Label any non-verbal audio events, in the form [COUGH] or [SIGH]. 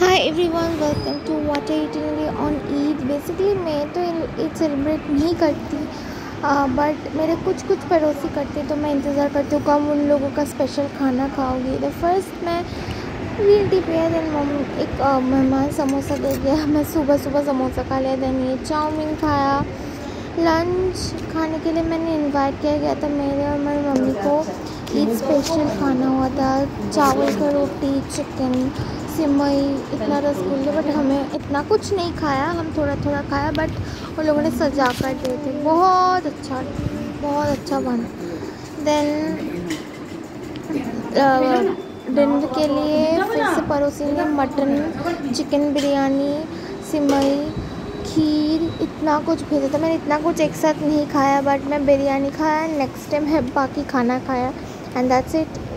Hi everyone, welcome to What I Itinerary on Eid. Basically मैं तो Eid celebrate नहीं करती बट मेरे कुछ कुछ पड़ोसी करते तो मैं इंतज़ार करती हूँ कब उन लोगों का स्पेशल खाना खाओगी। द फ़र्स्ट मैं वील डिपेयर देन मम एक मेहमान समोसा दे गया। [LAUGHS] मैं सुबह सुबह समोसा खा लिया देन ये चाउमीन खाया। लंच खाने के लिए मैंने इनवाइट किया गया था मेरे और मेरी मम्मी को। ईद स्पेशल खाना हुआ था, चावल का रोटी चिकन सिमई, इतना रसगुल्ले बट हमें इतना कुछ नहीं खाया, हम थोड़ा थोड़ा खाया बट उन लोगों ने सजा कर दिए थे। बहुत अच्छा बहुत अच्छा बना। देन डिनर के लिए फिर से परोसी ने मटन चिकन बिरयानी, सिमई, खीर, इतना कुछ भेजा था। मैंने इतना कुछ एक साथ नहीं खाया बट मैं बिरयानी खाया नेक्स्ट टाइम है बाकी खाना खाया। and that's it.